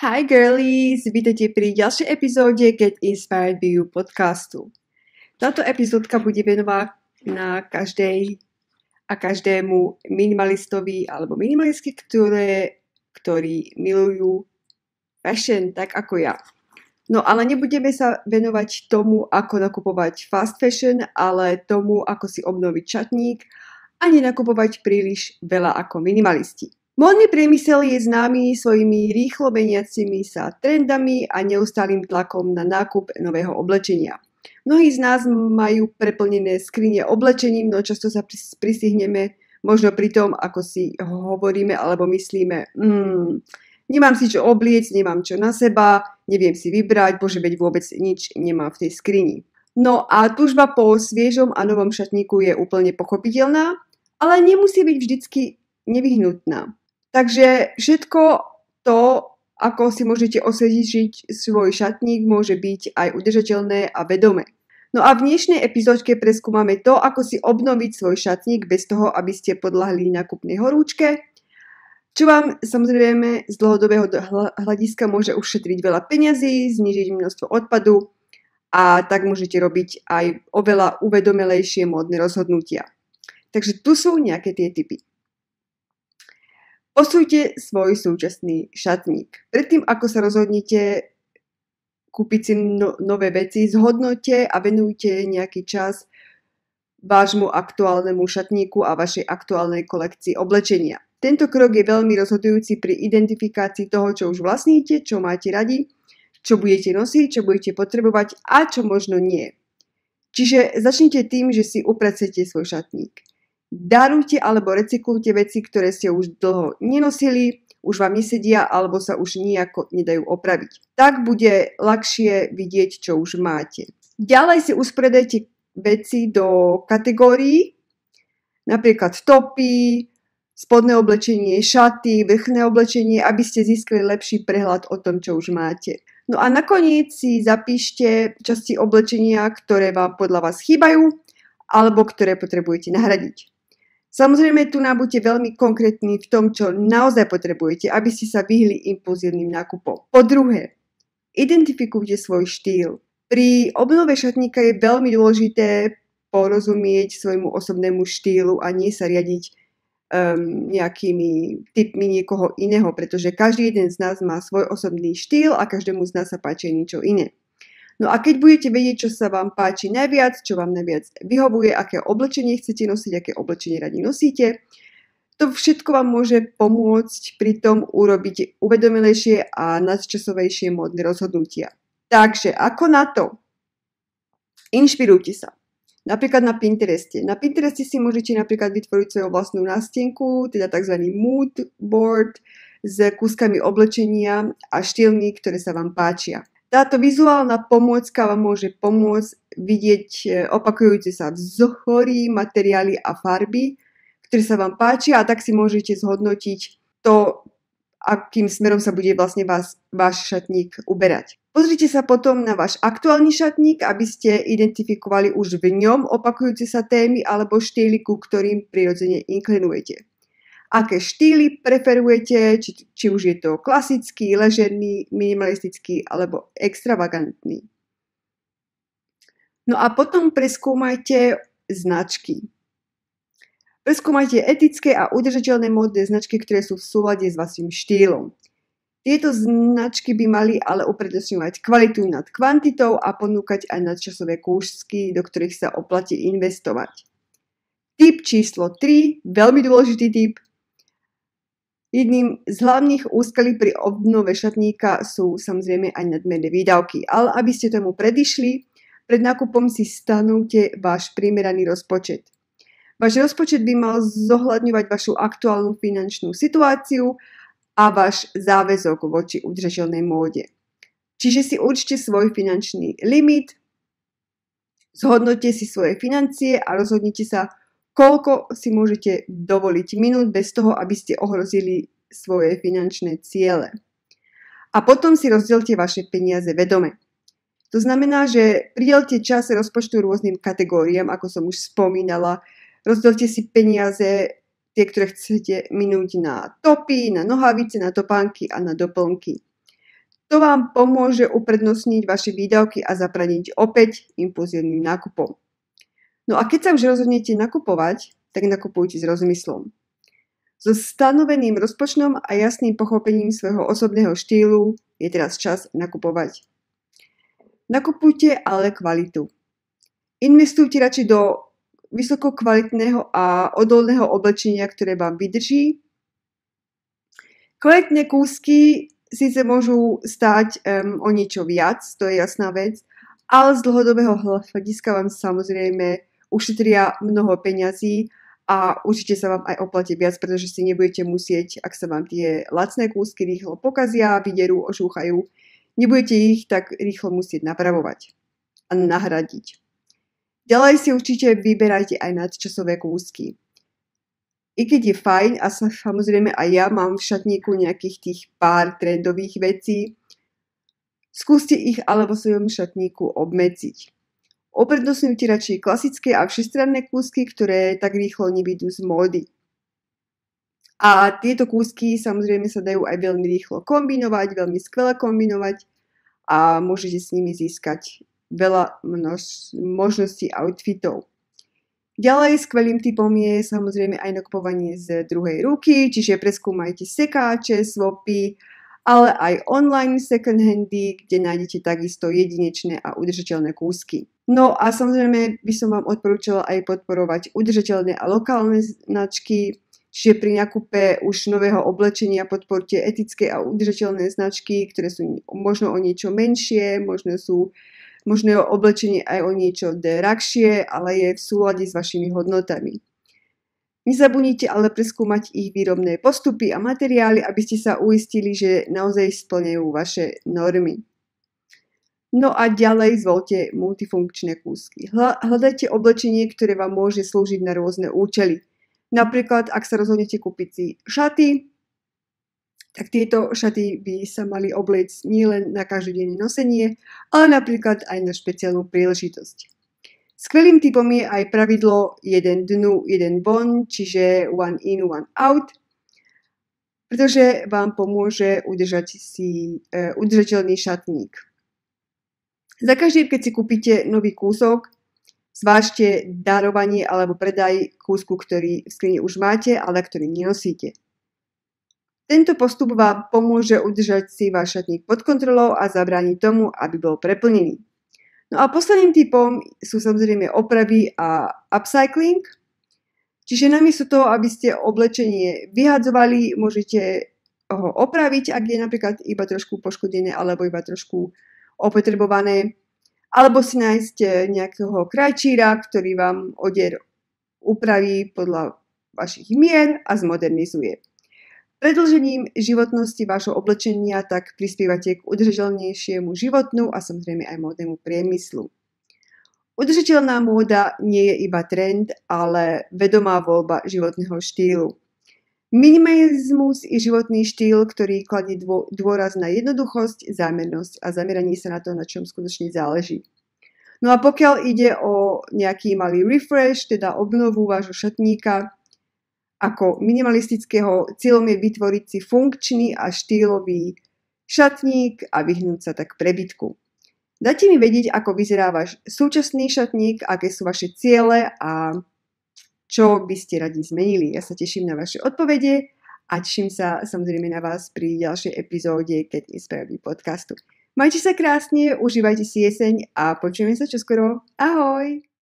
Hi girlies, vítajte pri ďalšej epizóde Get Inspired by You podcastu. Táto epizódka bude venová na každej a každému minimalistovi alebo minimalistky, ktoré, ktorí milujú fashion tak ako ja. No ale nebudeme sa venovať tomu, ako nakupovať fast fashion, ale tomu, ako si obnoviť šatník a nenakupovať príliš veľa ako minimalisti. Módny priemysel je známy svojimi rýchlo meniacimi sa trendami a neustálým tlakom na nákup nového oblečenia. Mnohí z nás majú preplnené skrine oblečením, no často sa pristihneme možno pri tom, ako si hovoríme alebo myslíme, mm, nemám si čo obliec, nemám čo na seba, neviem si vybrať, bože, veď vôbec nič nemám v tej skrini. No a tužba po sviežom a novom šatníku je úplne pochopiteľná, ale nemusí byť vždycky nevyhnutná. Takže všetko to, ako si môžete osvedčiť svoj šatník, môže byť aj udržateľné a vedomé. No a v dnešnej epizódke preskúmame to, ako si obnoviť svoj šatník bez toho, aby ste podľahli nákupnej horúčke, čo vám samozrejme z dlhodobého hľadiska môže ušetriť veľa peňazí, znižiť množstvo odpadu a tak môžete robiť aj oveľa uvedomelejšie módne rozhodnutia. Takže tu sú nejaké tie typy. Posúďte svoj súčasný šatník. Predtým, ako sa rozhodnete kúpiť si no, nové veci, zhodnote a venujte nejaký čas vášmu aktuálnemu šatníku a vašej aktuálnej kolekcii oblečenia. Tento krok je veľmi rozhodujúci pri identifikácii toho, čo už vlastníte, čo máte radi, čo budete nosiť, čo budete potrebovať a čo možno nie. Čiže začnite tým, že si upracete svoj šatník. Darujte alebo recyklujte veci, ktoré ste už dlho nenosili, už vám nesedia alebo sa už nejako nedajú opraviť. Tak bude ľahšie vidieť, čo už máte. Ďalej si uspredajte veci do kategórií, napríklad topy, spodné oblečenie, šaty, vrchné oblečenie, aby ste získali lepší prehľad o tom, čo už máte. No a nakoniec si zapíšte časti oblečenia, ktoré vám podľa vás chýbajú alebo ktoré potrebujete nahradiť. Samozrejme, tu nám buďte veľmi konkrétni v tom, čo naozaj potrebujete, aby ste sa vyhli impulzívnym nákupom. Po druhé, identifikujte svoj štýl. Pri obnove šatníka je veľmi dôležité porozumieť svojmu osobnému štýlu a nie sa riadiť um, nejakými typmi niekoho iného, pretože každý jeden z nás má svoj osobný štýl a každému z nás sa páči niečo iné. No a keď budete vedieť, čo sa vám páči najviac, čo vám najviac vyhovuje, aké oblečenie chcete nosiť, aké oblečenie radi nosíte, to všetko vám môže pomôcť pri tom urobiť uvedomelejšie a nadčasovejšie módne rozhodnutia. Takže ako na to? Inšpirujte sa. Napríklad na Pintereste. Na Pintereste si môžete napríklad vytvoriť svoju vlastnú nástenku, teda tzv. mood board s kúskami oblečenia a štýlmi, ktoré sa vám páčia. Táto vizuálna pomôcka vám môže pomôcť vidieť e, opakujúce sa vzory, materiály a farby, ktoré sa vám páčia a tak si môžete zhodnotiť to, akým smerom sa bude vlastne vás, váš šatník uberať. Pozrite sa potom na váš aktuálny šatník, aby ste identifikovali už v ňom opakujúce sa témy alebo štýly, ku ktorým prirodzene inklinujete aké štýly preferujete, či, či už je to klasický, ležerný, minimalistický alebo extravagantný. No a potom preskúmajte značky. Preskúmajte etické a udržateľné módne značky, ktoré sú v súlade s vašim štýlom. Tieto značky by mali ale uprednostňovať kvalitu nad kvantitou a ponúkať aj nadčasové kúšky, do ktorých sa oplatí investovať. Typ číslo 3, veľmi dôležitý typ, Jedným z hlavných úskalí pri obnove šatníka sú samozrejme aj nadmerné výdavky, ale aby ste tomu predišli, pred nákupom si stanovte váš primeraný rozpočet. Váš rozpočet by mal zohľadňovať vašu aktuálnu finančnú situáciu a váš záväzok voči udržateľnej móde. Čiže si určite svoj finančný limit, zhodnote si svoje financie a rozhodnite sa, koľko si môžete dovoliť minút bez toho, aby ste ohrozili svoje finančné ciele. A potom si rozdielte vaše peniaze vedome. To znamená, že pridelte čas rozpočtu rôznym kategóriám, ako som už spomínala. Rozdielte si peniaze, tie, ktoré chcete minúť na topy, na nohavice, na topánky a na doplnky. To vám pomôže uprednostniť vaše výdavky a zapraniť opäť impulzívnym nákupom. No a keď sa už rozhodnete nakupovať, tak nakupujte s rozmyslom. So stanoveným rozpočtom a jasným pochopením svojho osobného štýlu je teraz čas nakupovať. Nakupujte ale kvalitu. Investujte radšej do vysokokvalitného a odolného oblečenia, ktoré vám vydrží. Kvalitné kúsky síce môžu stáť um, o niečo viac, to je jasná vec, ale z dlhodobého hľadiska vám samozrejme ušetria mnoho peňazí a určite sa vám aj oplatí viac, pretože si nebudete musieť, ak sa vám tie lacné kúsky rýchlo pokazia, vyderú, ožúchajú, nebudete ich tak rýchlo musieť napravovať a nahradiť. Ďalej si určite vyberajte aj nadčasové kúsky. I keď je fajn a sa, samozrejme aj ja mám v šatníku nejakých tých pár trendových vecí, skúste ich ale vo svojom šatníku obmedziť. Oprednostňujte radšej klasické a všestranné kúsky, ktoré tak rýchlo nevidú z módy. A tieto kúsky samozrejme sa dajú aj veľmi rýchlo kombinovať, veľmi skvele kombinovať a môžete s nimi získať veľa množ- možností outfitov. Ďalej skvelým typom je samozrejme aj nakupovanie z druhej ruky, čiže preskúmajte sekáče, swapy, ale aj online second handy, kde nájdete takisto jedinečné a udržateľné kúsky. No a samozrejme by som vám odporúčala aj podporovať udržateľné a lokálne značky, čiže pri nákupe už nového oblečenia podporte etické a udržateľné značky, ktoré sú možno o niečo menšie, možno sú možno je oblečenie aj o niečo drahšie, ale je v súlade s vašimi hodnotami. Nezabudnite ale preskúmať ich výrobné postupy a materiály, aby ste sa uistili, že naozaj splňajú vaše normy. No a ďalej zvolte multifunkčné kúsky. Hľadajte oblečenie, ktoré vám môže slúžiť na rôzne účely. Napríklad, ak sa rozhodnete kúpiť si šaty, tak tieto šaty by sa mali obliecť nielen na každodenné nosenie, ale napríklad aj na špeciálnu príležitosť. Skvelým typom je aj pravidlo jeden dnu, jeden von, čiže one in, one out, pretože vám pomôže udržať si e, udržateľný šatník. Za každý, keď si kúpite nový kúsok, zvážte darovanie alebo predaj kúsku, ktorý v skrini už máte, ale ktorý nenosíte. Tento postup vám pomôže udržať si váš šatník pod kontrolou a zabrániť tomu, aby bol preplnený. No a posledným typom sú samozrejme opravy a upcycling. Čiže namiesto toho, aby ste oblečenie vyhadzovali, môžete ho opraviť, ak je napríklad iba trošku poškodené alebo iba trošku opotrebované. Alebo si nájsť nejakého krajčíra, ktorý vám odier upraví podľa vašich mier a zmodernizuje. Predlžením životnosti vášho oblečenia tak prispievate k udržateľnejšiemu životnú a samozrejme aj módnemu priemyslu. Udržateľná móda nie je iba trend, ale vedomá voľba životného štýlu. Minimalizmus je životný štýl, ktorý kladie dôraz na jednoduchosť, zámernosť a zameranie sa na to, na čom skutočne záleží. No a pokiaľ ide o nejaký malý refresh, teda obnovu vášho šatníka, ako minimalistického cieľom je vytvoriť si funkčný a štýlový šatník a vyhnúť sa tak prebytku. Dajte mi vedieť, ako vyzerá váš súčasný šatník, aké sú vaše ciele a čo by ste radi zmenili. Ja sa teším na vaše odpovede a teším sa samozrejme na vás pri ďalšej epizóde Get Inspired podcastu. Majte sa krásne, užívajte si jeseň a počujeme sa čoskoro. Ahoj!